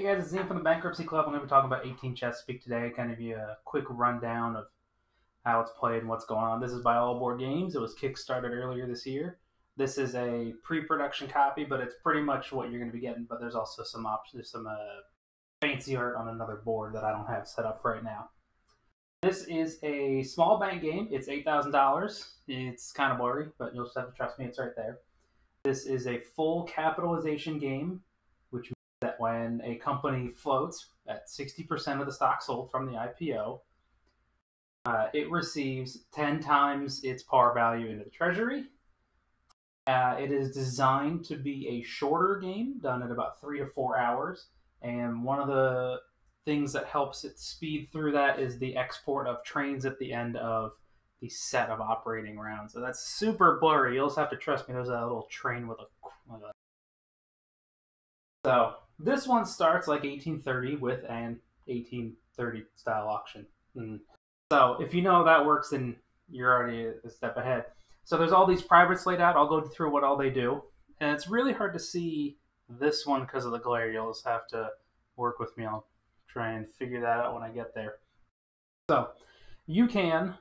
Hey guys, it's Ian from the Bankruptcy Club. I'm going to be talking about 18 Chesapeake today. Kind of give you a quick rundown of how it's played and what's going on. This is by All-Aboard Games. It was kickstarted earlier this year. This is a pre-production copy, but it's pretty much what you're going to be getting. But there's also some options, some uh, fancy art on another board that I don't have set up right now. This is a small bank game. It's eight thousand dollars. It's kind of blurry, but you'll just have to trust me. It's right there. This is a full capitalization game, when a company floats at sixty percent of the stock sold from the IPO, uh, it receives ten times its par value into the treasury. Uh, it is designed to be a shorter game, done in about three to four hours. And one of the things that helps it speed through that is the export of trains at the end of the set of operating rounds. So that's super blurry. You'll just have to trust me. There's a little train with a. With a... So this one starts like 1830 with an 1830 style auction. And so if you know that works, then you're already a step ahead. So there's all these privates laid out. I'll go through what all they do, and it's really hard to see this one because of the glare. You'll just have to work with me. I'll try and figure that out when I get there. So you can,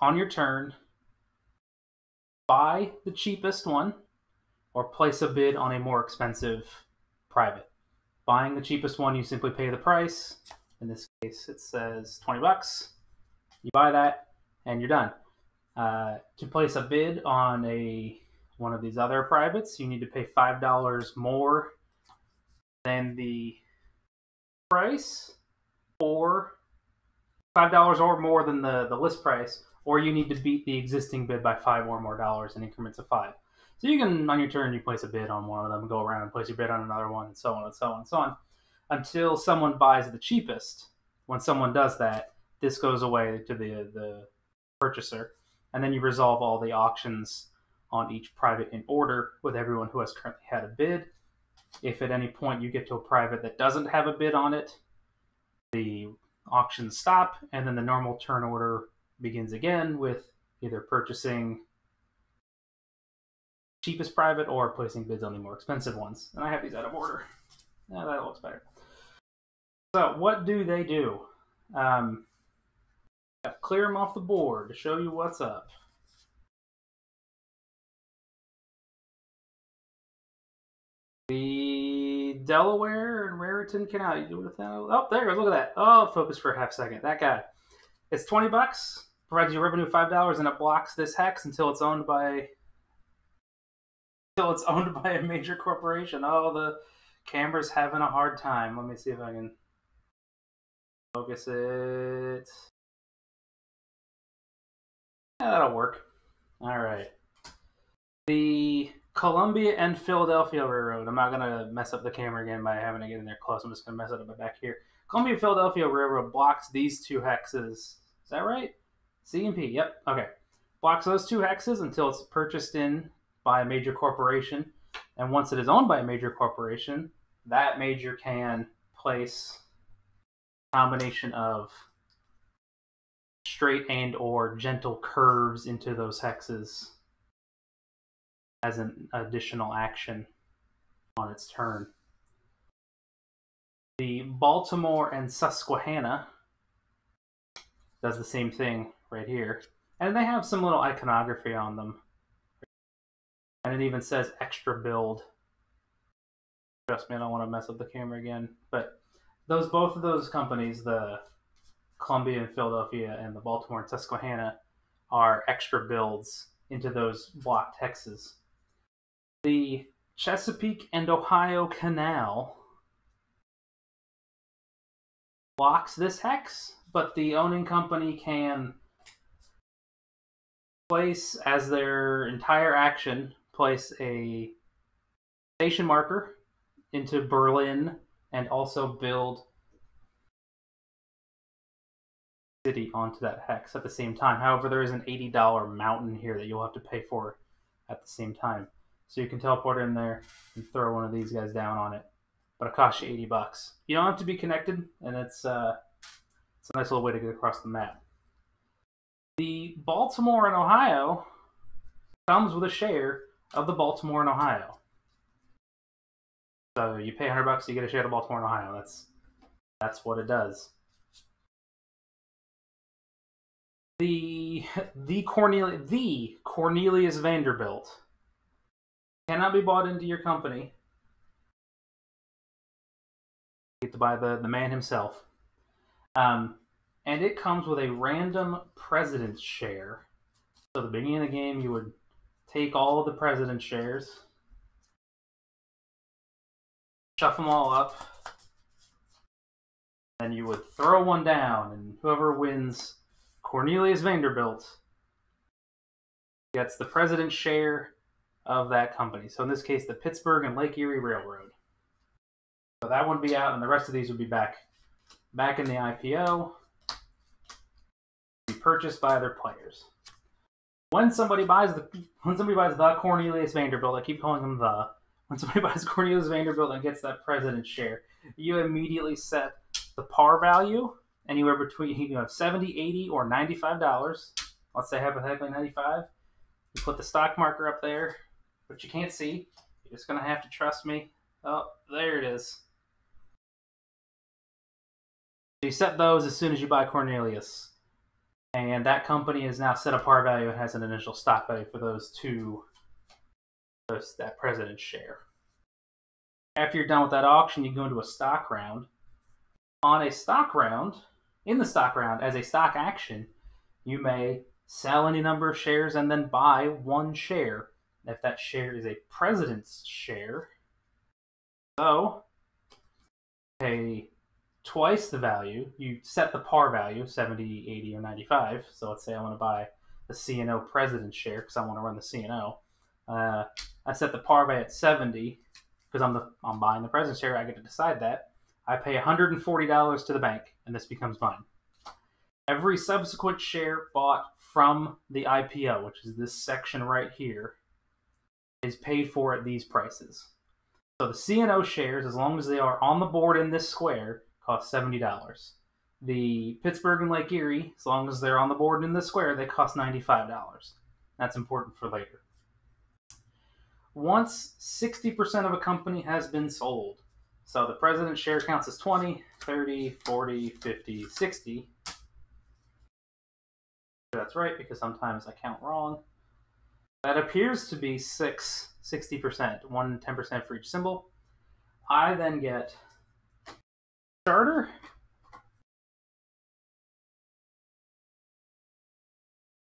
on your turn, buy the cheapest one or place a bid on a more expensive private. Buying the cheapest one, you simply pay the price. In this case, it says 20 bucks. You buy that and you're done. Uh, to place a bid on a one of these other privates, you need to pay five dollars more than the price, or five dollars or more than the the list price, or you need to beat the existing bid by five or more dollars in increments of five. So you can on your turn you place a bid on one of them, go around and place your bid on another one, and so on and so on and so on, until someone buys the cheapest. When someone does that, this goes away to the the purchaser and then you resolve all the auctions on each private in order with everyone who has currently had a bid. If at any point you get to a private that doesn't have a bid on it, the auctions stop, and then the normal turn order begins again with either purchasing cheapest private or placing bids on the more expensive ones. And I have these out of order. Yeah, that looks better. So, what do they do? Um, Clear them off the board to show you what's up. The Delaware and Raritan Canal. You do with that? Oh, there goes. Look at that. Oh, focus for a half second. That guy. It's 20 bucks. Provides you revenue $5 and it blocks this hex until it's owned by until it's owned by a major corporation. Oh, the camera's having a hard time. Let me see if I can focus it. Yeah, that'll work. All right. The Columbia and Philadelphia Railroad. I'm not gonna mess up the camera again by having to get in there close. I'm just gonna mess it up back here. Columbia Philadelphia Railroad blocks these two hexes. Is that right? C and P. Yep. Okay. Blocks those two hexes until it's purchased in by a major corporation, and once it is owned by a major corporation, that major can place a combination of straight and or gentle curves into those hexes as an additional action on its turn. The Baltimore and Susquehanna does the same thing right here. And they have some little iconography on them. And it even says extra build. Trust me, I don't want to mess up the camera again. But those both of those companies, the Columbia and Philadelphia and the Baltimore and Susquehanna are extra builds into those block hexes. The Chesapeake and Ohio Canal blocks this hex, but the owning company can place as their entire action place a station marker into Berlin and also build city onto that hex at the same time. However, there is an $80 mountain here that you'll have to pay for at the same time. So you can teleport in there and throw one of these guys down on it. But it costs you 80 bucks. You don't have to be connected, and it's, uh, it's a nice little way to get across the map. The Baltimore and Ohio comes with a share of the Baltimore and Ohio. So you pay 100 bucks, you get a share of Baltimore and Ohio. That's that's what it does. The the Cornelius the Cornelius Vanderbilt cannot be bought into your company. You get to buy the, the man himself. Um, and it comes with a random president's share. So the beginning of the game, you would take all the president's shares, shuffle them all up, then you would throw one down, and whoever wins Cornelius Vanderbilt gets the president's share of that company. So in this case, the Pittsburgh and Lake Erie Railroad. So that one would be out, and the rest of these would be back back in the IPO, be purchased by other players. When somebody buys the when somebody buys the Cornelius Vanderbilt, I keep calling him the. When somebody buys Cornelius Vanderbilt and gets that president share, you immediately set the par value anywhere between you have 70 80 or 95 dollars let's say hypothetically 95 you put the stock marker up there but you can't see you're just going to have to trust me oh there it is you set those as soon as you buy Cornelius. And that company is now set a par value and has an initial stock value for those two, those, that president's share. After you're done with that auction, you go into a stock round. On a stock round, in the stock round, as a stock action, you may sell any number of shares and then buy one share. If that share is a president's share, so pay twice the value. You set the par value, 70, 80, or 95. So let's say I want to buy the C&O president share because I want to run the C&O. Uh, I set the par value at 70 because I'm the I'm buying the president share. I get to decide that. I pay $140 to the bank, and this becomes mine. Every subsequent share bought from the IPO, which is this section right here, is paid for at these prices. So the C&O shares, as long as they are on the board in this square, cost $70. The Pittsburgh and Lake Erie, as long as they're on the board in the square, they cost $95. That's important for later. Once 60% of a company has been sold, so the president's share counts as 20, 30, 40, 50, 60. That's right, because sometimes I count wrong. That appears to be 6, 60%, 1 10% for each symbol. I then get starter.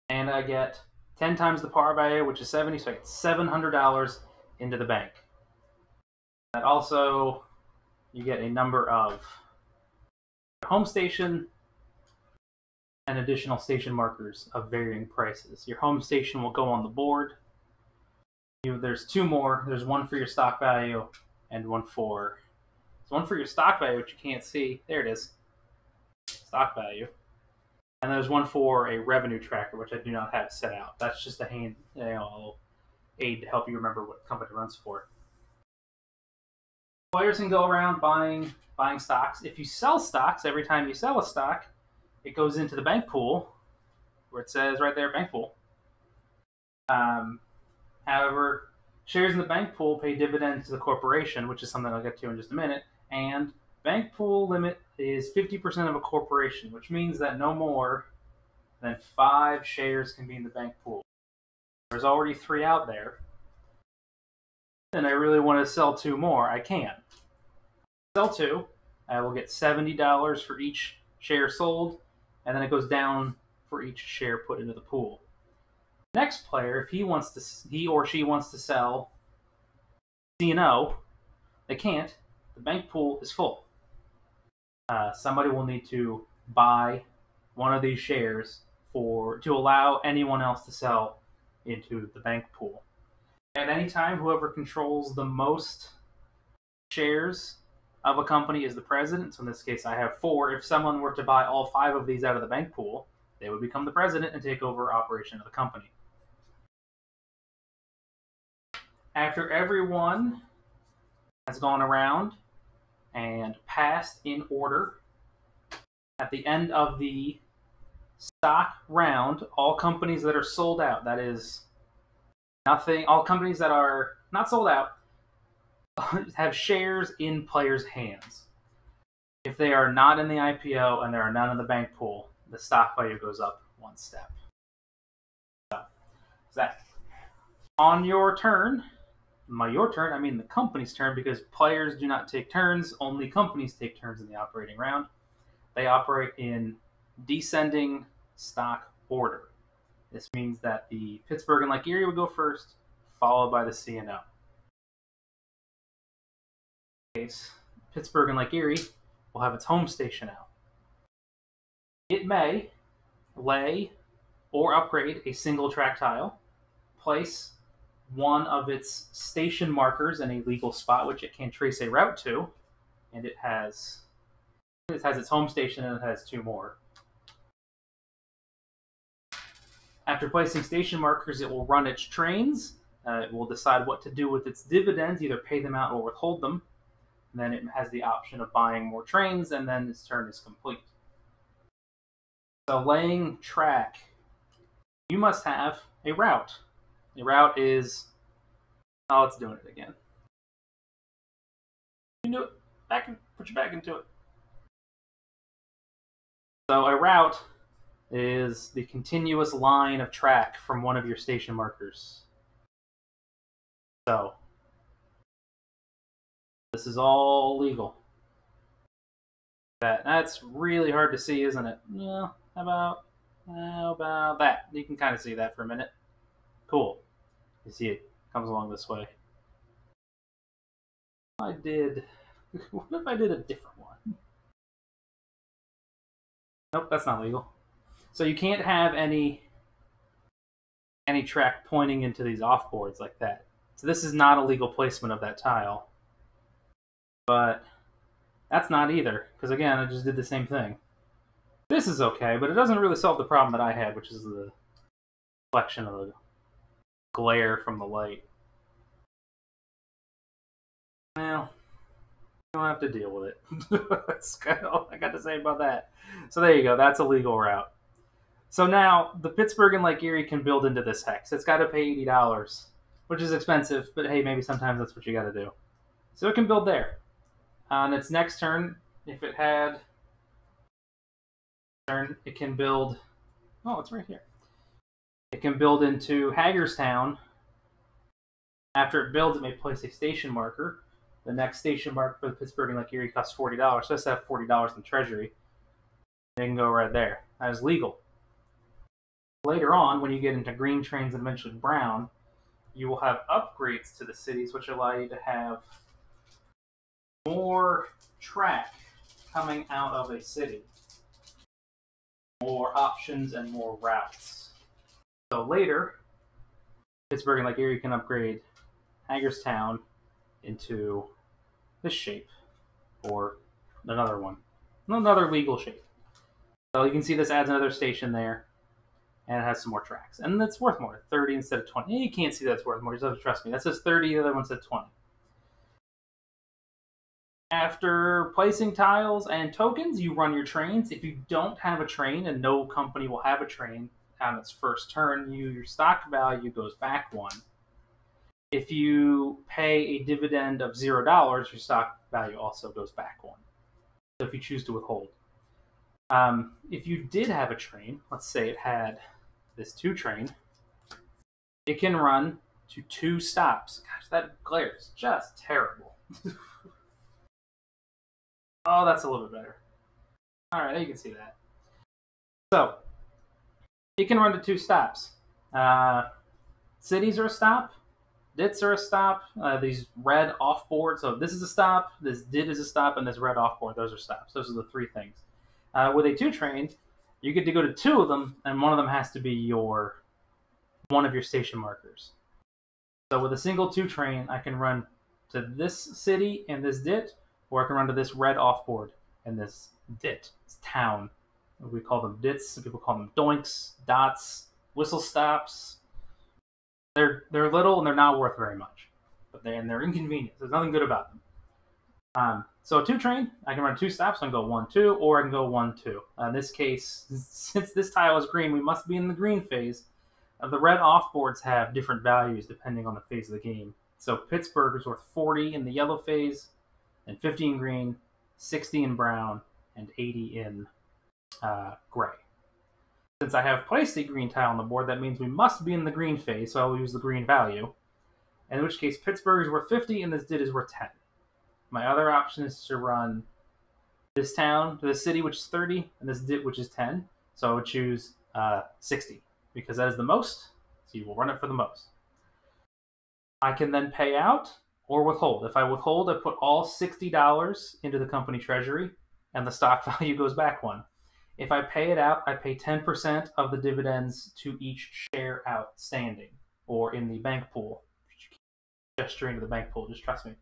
And I get 10 times the par value, which is 70, so I get $700 into the bank. That also, you get a number of home station and additional station markers of varying prices. Your home station will go on the board. You, there's two more. There's one for your stock value and one for one for your stock value, which you can't see. There it is. Stock value. And there's one for a revenue tracker, which I do not have set out. That's just a hand you know, aid to help you remember what company runs for. Players can go around buying buying stocks. If you sell stocks, every time you sell a stock, it goes into the bank pool, where it says right there, bank pool. Um, however, shares in the bank pool pay dividends to the corporation, which is something I'll get to in just a minute and bank pool limit is 50% of a corporation, which means that no more than five shares can be in the bank pool. There's already three out there, and I really want to sell two more. I can. Sell two, I will get $70 for each share sold, and then it goes down for each share put into the pool. Next player, if he wants to, he or she wants to sell C&O, they can't the bank pool is full. Uh, somebody will need to buy one of these shares for to allow anyone else to sell into the bank pool. At any time, whoever controls the most shares of a company is the president. So in this case, I have four. If someone were to buy all five of these out of the bank pool, they would become the president and take over operation of the company. After everyone has gone around and passed in order. At the end of the stock round, all companies that are sold out, that is nothing, all companies that are not sold out, have shares in players' hands. If they are not in the IPO and there are none in the bank pool, the stock value goes up one step. So, that on your turn, by your turn, I mean the company's turn because players do not take turns, only companies take turns in the operating round. They operate in descending stock order. This means that the Pittsburgh and Lake Erie would go first, followed by the C&O. Case Pittsburgh and Lake Erie will have its home station out. It may lay or upgrade a single track tile, place one of its station markers in a legal spot which it can trace a route to, and it has it has its home station and it has two more. After placing station markers, it will run its trains. Uh, it will decide what to do with its dividends, either pay them out or withhold them. And then it has the option of buying more trains, and then its turn is complete. So, laying track, you must have a route. The route is. Oh, it's doing it again. You do it. Back and put your back into it. So a route is the continuous line of track from one of your station markers. So this is all legal. That that's really hard to see, isn't it? Yeah. How about how about that? You can kind of see that for a minute. Cool. You see it comes along this way. I did. What if I did a different one? Nope, that's not legal. So you can't have any any track pointing into these off boards like that. So this is not a legal placement of that tile. But that's not either, because again, I just did the same thing. This is okay, but it doesn't really solve the problem that I had, which is the reflection of the glare from the light. Well, don't have to deal with it. That's kind of all I got to say about that. So there you go. That's a legal route. So now the Pittsburgh and Lake Erie can build into this hex. It's got to pay eighty dollars, which is expensive, but hey, maybe sometimes that's what you got to do. So it can build there. Uh, on its next turn, if it had turn, it can build. Oh, it's right here. It can build into Hagerstown. After it builds, it may place a station marker the next station marker for the Pittsburgh and Lake Erie costs forty dollars. So let's have forty dollars in Treasury. They can go right there. That is legal. Later on, when you get into green trains and eventually brown, you will have upgrades to the cities, which allow you to have more track coming out of a city, more options and more routes. So later, Pittsburgh and Lake Erie can upgrade Hagerstown into this shape or another one, another legal shape. So you can see this adds another station there, and it has some more tracks, and it's worth more, 30 instead of 20. You can't see that's worth more. You have to trust me. That says 30. The other one said 20. After placing tiles and tokens, you run your trains. If you don't have a train, and no company will have a train on its first turn, you, your stock value goes back one if you pay a dividend of zero dollars, your stock value also goes back one. So if you choose to withhold. Um, if you did have a train, let's say it had this two train, it can run to two stops. Gosh, that glare is just terrible. oh, that's a little bit better. All right, you can see that. So, it can run to two stops. Uh, cities are a stop, dits are a stop. Uh, these red off board. So this is a stop. This dit is a stop, and this red off board. Those are stops. Those are the three things. Uh, with a two train, you get to go to two of them, and one of them has to be your one of your station markers. So with a single two train, I can run to this city and this dit, or I can run to this red off board and this dit. It's town. We call them dits. Some people call them doinks, dots, whistle stops, they're they're little and they're not worth very much, but they and they're inconvenient. There's nothing good about them. Um, so a two train, I can run two stops and go one two, or I can go one two. Uh, in this case, since this tile is green, we must be in the green phase. Uh, the red off boards have different values depending on the phase of the game. So Pittsburgh is worth 40 in the yellow phase, and 50 in green, 60 in brown, and 80 in uh, gray. Since I have placed a green tile on the board, that means we must be in the green phase, so I will use the green value. In which case, Pittsburgh is worth 50 and this dit is worth 10. My other option is to run this town, this city, which is 30, and this dit, which is 10. So I would choose uh, 60 because that is the most. So you will run it for the most. I can then pay out or withhold. If I withhold, I put all $60 into the company treasury and the stock value goes back one. If I pay it out, I pay 10% of the dividends to each share outstanding or in the bank pool. Gesture into the bank pool, just trust me.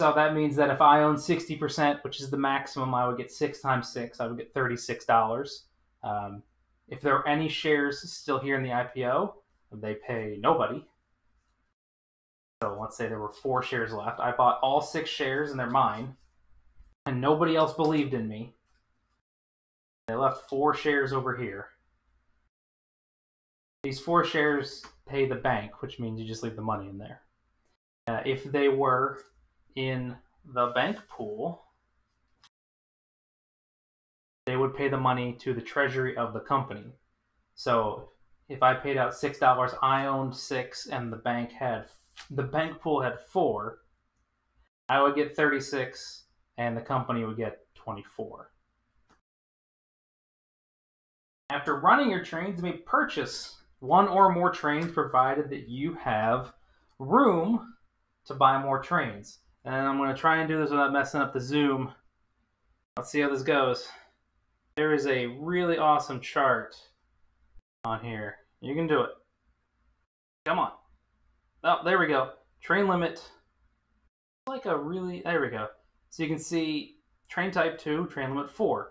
So that means that if I own 60%, which is the maximum, I would get 6 times 6, I would get $36. Um, if there are any shares still here in the IPO, they pay nobody. So let's say there were four shares left. I bought all six shares and they're mine, and nobody else believed in me. They left four shares over here. These four shares pay the bank, which means you just leave the money in there. Uh, if they were in the bank pool, they would pay the money to the treasury of the company. So if I paid out six dollars, I owned six, and the bank had the bank pool had four. I would get thirty six, and the company would get twenty four. After running your trains, you may purchase one or more trains provided that you have room to buy more trains. And I'm going to try and do this without messing up the zoom. Let's see how this goes. There is a really awesome chart on here. You can do it. Come on. Oh, there we go. Train limit. Like a really, there we go. So you can see train type 2, train limit 4.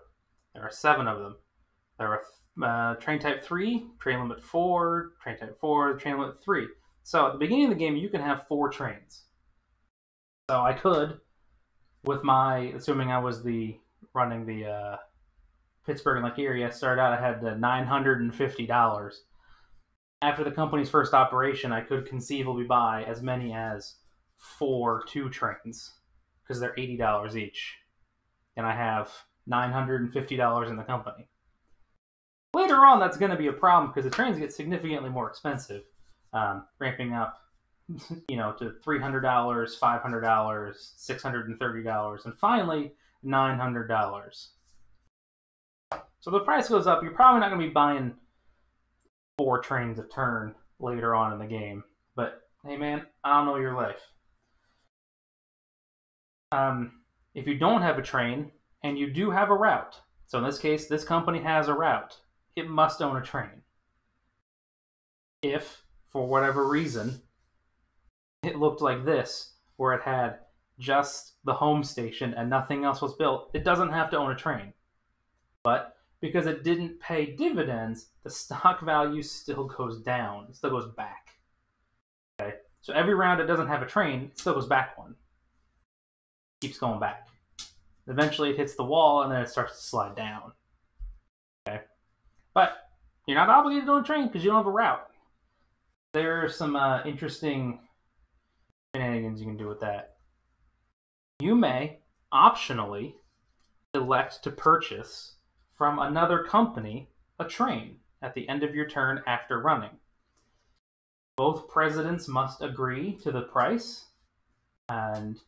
There are seven of them. There are uh, train type 3, train limit 4, train type 4, train limit 3. So at the beginning of the game, you can have four trains. So I could, with my, assuming I was the running the uh, Pittsburgh and Lake Erie, I started out, I had the $950. After the company's first operation, I could conceivably buy as many as four two trains because they're $80 each. And I have $950 in the company. Later on, that's going to be a problem because the trains get significantly more expensive, um, ramping up you know, to three hundred dollars, five hundred dollars, six hundred and thirty dollars, and finally nine hundred dollars. So the price goes up. You're probably not going to be buying four trains a turn later on in the game. But hey, man, I don't know your life. Um, if you don't have a train and you do have a route, so in this case, this company has a route, it must own a train. If, for whatever reason, it looked like this, where it had just the home station and nothing else was built, it doesn't have to own a train. But because it didn't pay dividends, the stock value still goes down. It still goes back. Okay. So every round it doesn't have a train, it still goes back one. keeps going back. Eventually it hits the wall and then it starts to slide down. But you're not obligated to own a train because you don't have a route. There are some uh, interesting shenanigans you can do with that. You may optionally elect to purchase from another company a train at the end of your turn after running. Both presidents must agree to the price, and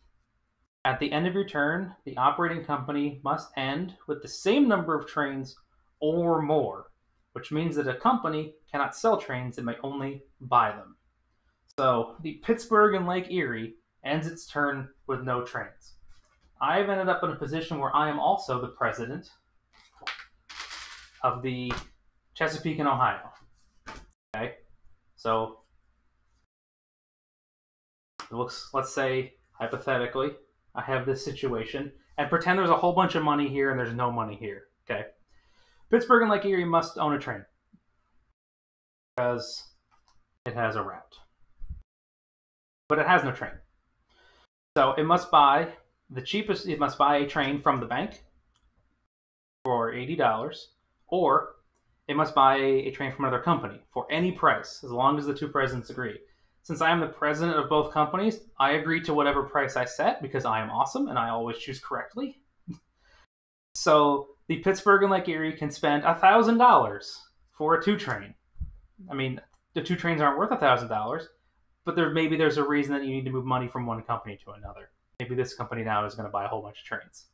at the end of your turn, the operating company must end with the same number of trains or more, which means that a company cannot sell trains, it may only buy them. So the Pittsburgh and Lake Erie ends its turn with no trains. I've ended up in a position where I am also the president of the Chesapeake and Ohio. Okay, so looks. Let's say hypothetically, I have this situation, and pretend there's a whole bunch of money here and there's no money here. Okay, Pittsburgh and Lake Erie must own a train because it has a route but it has no train. So it must buy the cheapest. It must buy a train from the bank for eighty dollars, or it must buy a train from another company for any price, as long as the two presidents agree. since I am the president of both companies, I agree to whatever price I set because I am awesome and I always choose correctly. so the Pittsburgh and Lake Erie can spend a thousand dollars for a two train. I mean, the two trains aren't worth a thousand dollars, but there maybe there's a reason that you need to move money from one company to another. Maybe this company now is going to buy a whole bunch of trains.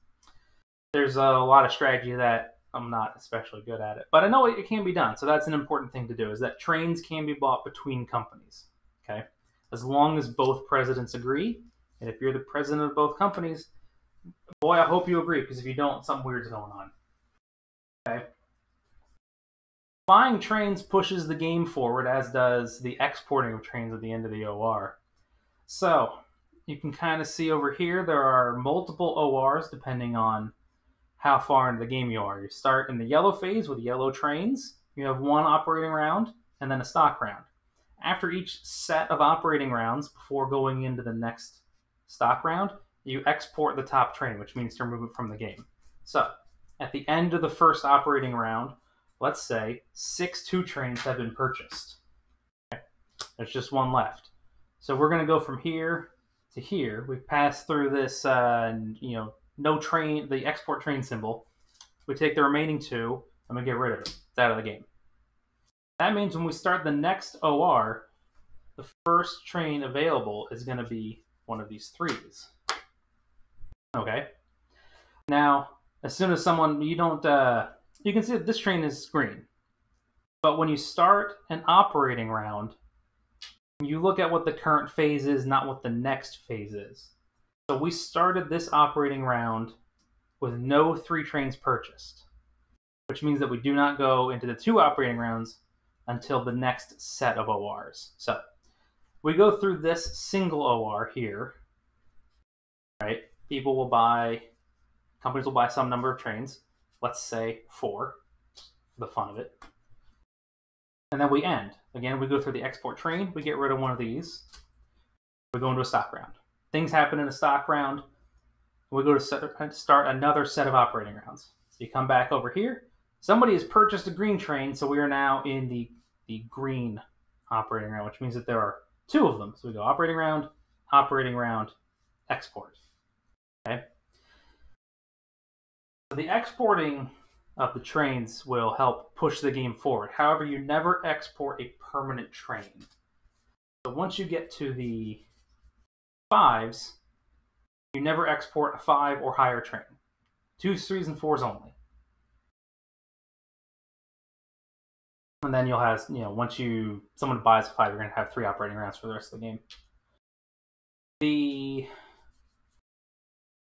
There's a lot of strategy that I'm not especially good at it, but I know it can be done. So that's an important thing to do: is that trains can be bought between companies. Okay, as long as both presidents agree, and if you're the president of both companies, boy, I hope you agree because if you don't, something weird's going on. Okay. Buying trains pushes the game forward, as does the exporting of trains at the end of the OR. So you can kind of see over here there are multiple ORs depending on how far into the game you are. You start in the yellow phase with yellow trains. You have one operating round and then a stock round. After each set of operating rounds, before going into the next stock round, you export the top train, which means to remove it from the game. So, at the end of the first operating round, let's say six two trains have been purchased. Okay. There's just one left. So we're going to go from here to here. We've passed through this, uh, you know, no train, the export train symbol. We take the remaining two and we get rid of it. It's out of the game. That means when we start the next OR, the first train available is going to be one of these threes. Okay. Now, as soon as someone, you don't, uh, you can see that this train is green. But when you start an operating round, you look at what the current phase is, not what the next phase is. So we started this operating round with no three trains purchased, which means that we do not go into the two operating rounds until the next set of ORs. So we go through this single OR here, right? People will buy, companies will buy some number of trains let's say four, for the fun of it. And then we end. Again, we go through the export train, we get rid of one of these, we go into a stock round. Things happen in a stock round, we go to uh, start another set of operating rounds. So you come back over here, somebody has purchased a green train, so we are now in the, the green operating round, which means that there are two of them. So we go operating round, operating round, export. Okay. The exporting of the trains will help push the game forward. However, you never export a permanent train. So once you get to the fives, you never export a five or higher train. Twos, threes, and fours only. And then you'll have, you know, once you someone buys a five, you're going to have three operating rounds for the rest of the game. The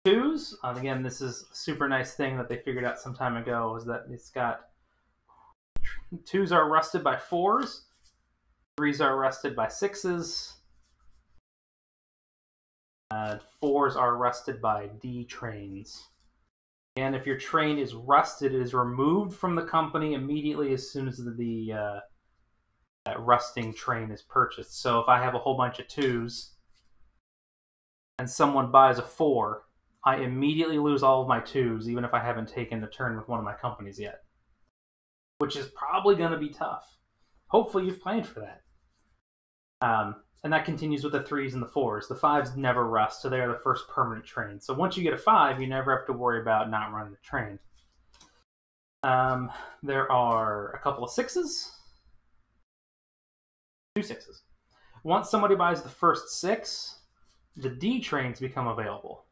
twos. Um, again, this is a super nice thing that they figured out some time ago is that it's got twos are rusted by fours, threes are rusted by sixes, fours are rusted by D trains. And if your train is rusted, it is removed from the company immediately as soon as the uh, that rusting train is purchased. So if I have a whole bunch of twos and someone buys a four, I immediately lose all of my twos, even if I haven't taken a turn with one of my companies yet. Which is probably going to be tough. Hopefully, you've planned for that. Um, and that continues with the threes and the fours. The fives never rust, so they are the first permanent train. So once you get a five, you never have to worry about not running a train. Um, there are a couple of sixes, two sixes. Once somebody buys the first six, the D trains become available.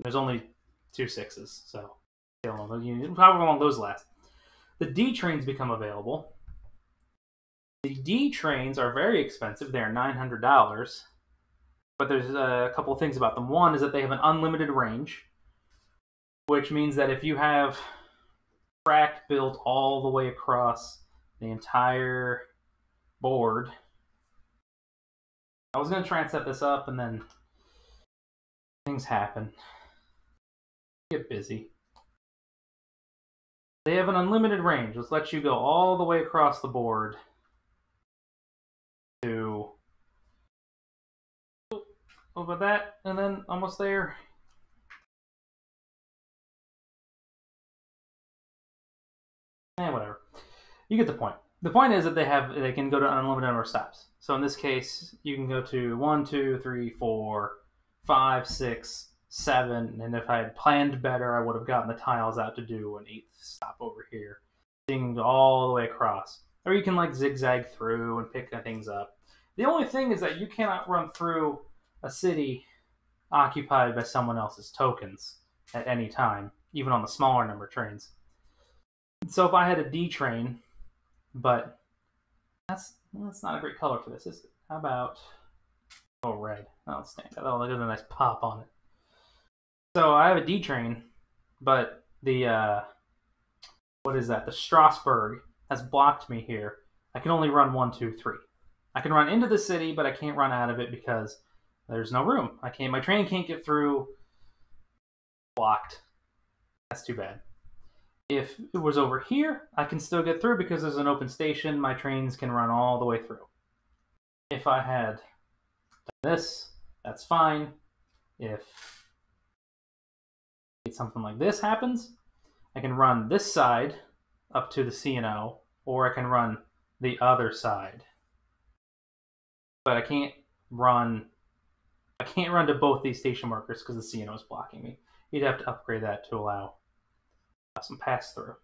There's only two sixes, so however long those last. The D trains become available. The D trains are very expensive. They are nine hundred dollars, but there's a couple of things about them. One is that they have an unlimited range, which means that if you have track built all the way across the entire board, I was going to try and set this up, and then things happen get busy. They have an unlimited range, which lets you go all the way across the board to over that, and then almost there. Eh, whatever. You get the point. the point is that they have they can go to an unlimited number of stops. So in this case, you can go to one, two, three, four, five, six, seven, and if I had planned better, I would have gotten the tiles out to do an eighth stop over here, seeing all the way across. Or you can like zigzag through and pick things up. The only thing is that you cannot run through a city occupied by someone else's tokens at any time, even on the smaller number trains. So if I had a D train, but that's that's not a great color for this, is it? How about oh red? That'll stand. That'll give a nice pop on it. So I have a D train, but the uh, what is that? The Strasburg has blocked me here. I can only run one, two, three. I can run into the city, but I can't run out of it because there's no room. I can't. My train can't get through. Blocked. That's too bad. If it was over here, I can still get through because there's an open station. My trains can run all the way through. If I had done this, that's fine. If something like this happens, I can run this side up to the C&O, or I can run the other side. But I can't run I can't run to both these station markers because the C&O is blocking me. You'd have to upgrade that to allow some pass through.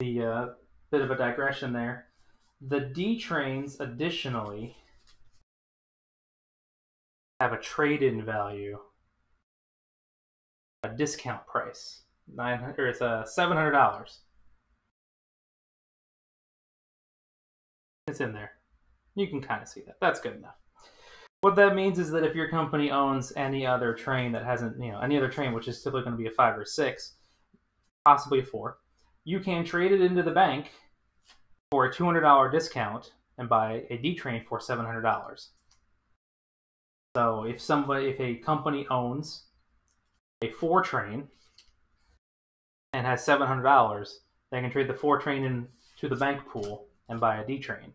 The uh, bit of a digression there. The D trains additionally have a trade-in value, a discount price. Nine hundred, or it's a uh, seven hundred dollars. It's in there. You can kind of see that. That's good enough. What that means is that if your company owns any other train that hasn't, you know, any other train, which is typically going to be a five or six, possibly a four, you can trade it into the bank for a $200 discount and buy a D train for $700. So if somebody, if a company owns a four train and has $700, they can trade the four train into the bank pool and buy a D train,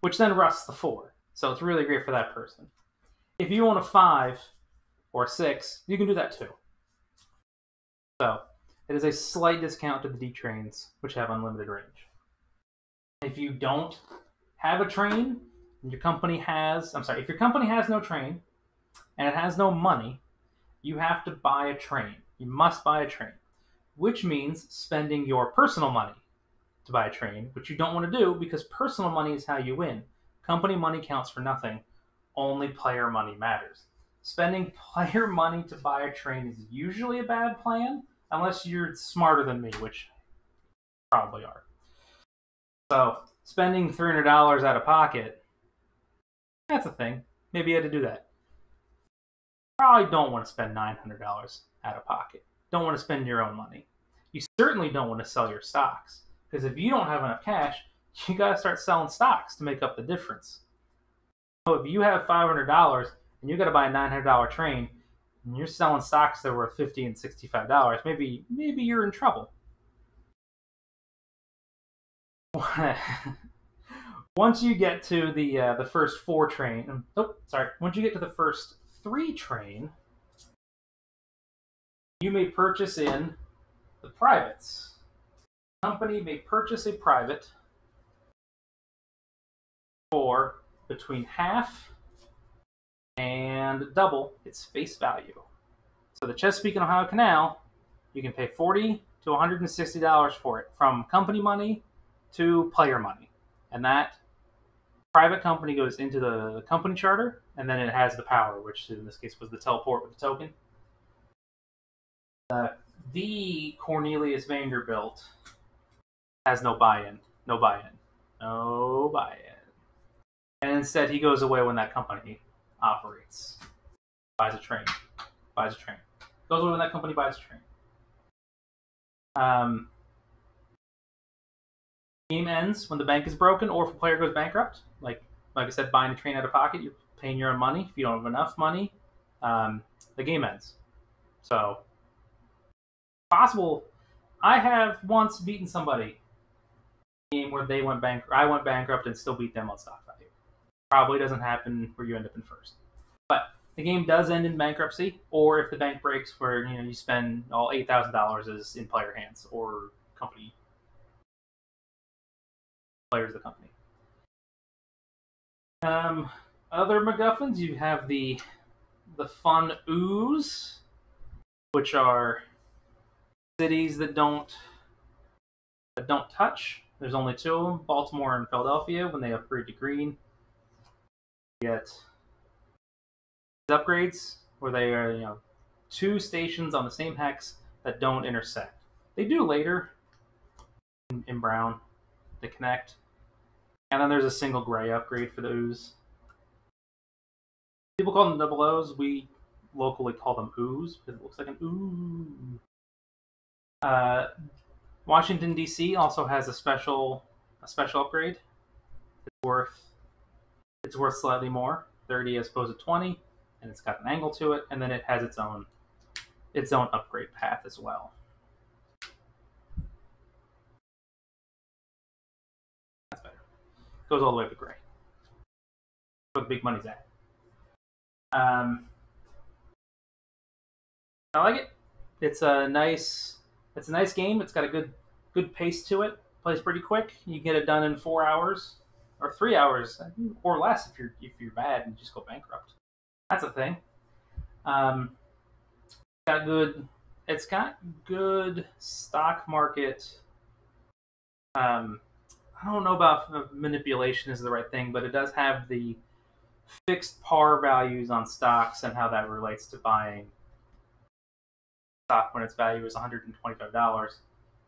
which then rusts the four. So it's really great for that person. If you own a five or six, you can do that too. So it is a slight discount to the D trains, which have unlimited range. If you don't have a train, your company has, I'm sorry, if your company has no train and it has no money, you have to buy a train. You must buy a train, which means spending your personal money to buy a train, which you don't want to do because personal money is how you win. Company money counts for nothing. Only player money matters. Spending player money to buy a train is usually a bad plan, unless you're smarter than me, which probably are. So, spending $300 out of pocket, that's a thing. Maybe you had to do that. Probably don't want to spend $900 out of pocket. Don't want to spend your own money. You certainly don't want to sell your stocks, because if you don't have enough cash, you got to start selling stocks to make up the difference. So if you have $500 and you got to buy a $900 train and you're selling stocks that were 50 and $65, maybe maybe you're in trouble. once you get to the uh, the first four train, oh, sorry, once you get to the first three train, you may purchase in the privates. The company may purchase a private for between half and double its face value. So the Chesapeake and Ohio Canal, you can pay 40 to $160 for it, from company money to player money. And that private company goes into the company charter, and then it has the power, which in this case was the teleport with the token. Uh, the Cornelius Vanderbilt has no buy-in, no buy-in, no buy-in and instead he goes away when that company operates. Buys a train. Buys a train. Goes away when that company buys a train. Um, game ends when the bank is broken or if a player goes bankrupt. Like like I said, buying a train out of pocket, paying your own money. If you don't have enough money, um, the game ends. So possible. I have once beaten somebody game where they went bankrupt. I went bankrupt and still beat them on stock value probably doesn't happen where you end up in first. But the game does end in bankruptcy, or if the bank breaks, where you know you spend all eight thousand dollars is in player hands or company players of the company. Um, other MacGuffins, you have the the fun ooze, which are cities that don't that don't touch. There's only two of them, Baltimore and Philadelphia. When they upgrade to green, you get upgrades where they are you know two stations on the same hex that don't intersect. They do later in, in brown. They connect. And then there's a single gray upgrade for the ooze. People call them double O's. We locally call them ooze because it looks like an ooh. Uh, Washington D.C. also has a special a special upgrade. It's worth it's worth slightly more, thirty as opposed to twenty, and it's got an angle to it, and then it has its own its own upgrade path as well. That's better. Goes all the way up to gray. Where the big money's at. Um, I like it. It's a nice it's a nice game. It's got a good good pace to it. Plays pretty quick. You get it done in four hours or three hours or less if you're if you're bad and just go bankrupt. That's a thing. Um, got good. It's got good stock market. Um, I don't know about manipulation is the right thing, but it does have the fixed par values on stocks and how that relates to buying stock when its value is $125.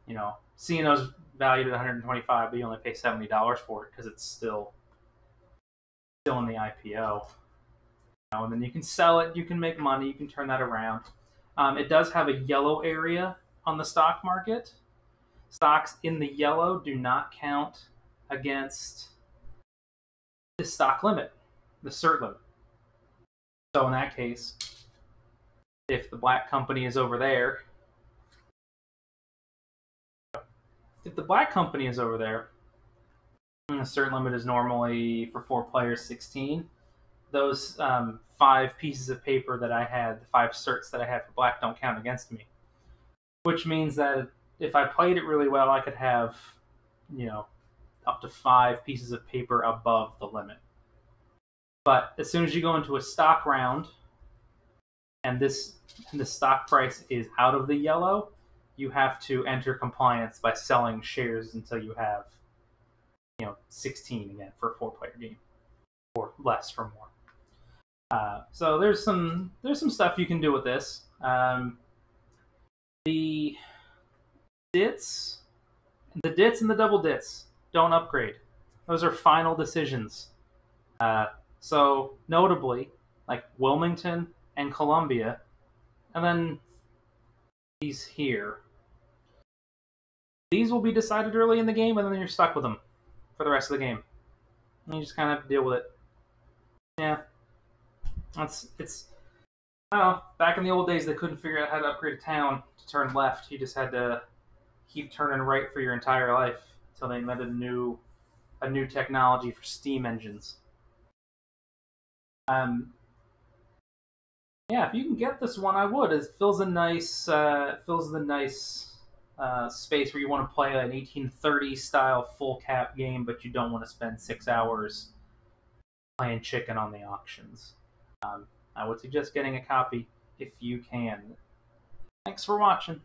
You know, C&O's valued at 125, but you only pay $70 for it because it's still still in the IPO. You know, and then you can sell it, you can make money, you can turn that around. Um, it does have a yellow area on the stock market. Stocks in the yellow do not count against the stock limit, the cert limit. So in that case, if the black company is over there, if the black company is over there, the cert limit is normally for four players 16. Those um, five pieces of paper that I had, the five certs that I had for black, don't count against me. Which means that if I played it really well, I could have, you know, up to five pieces of paper above the limit. But as soon as you go into a stock round, and this and the stock price is out of the yellow, you have to enter compliance by selling shares until you have, you know, 16 again for a four-player game, or less for more. Uh, so there's some there's some stuff you can do with this. Um, the dits, the dits and the double dits don't upgrade. Those are final decisions. Uh, so notably, like Wilmington and Columbia, and then these here. These will be decided early in the game, and then you're stuck with them for the rest of the game. And you just kind of deal with it. Yeah, that's it's. I don't know. Back in the old days, they couldn't figure out how to upgrade a town to turn left. You just had to keep turning right for your entire life until they invented a new a new technology for steam engines. Um, yeah, if you can get this one, I would. It fills a nice, uh, fills the nice uh, space where you want to play an 1830 style full cap game, but you don't want to spend six hours playing chicken on the auctions. Um, I would suggest getting a copy if you can. Thanks for watching.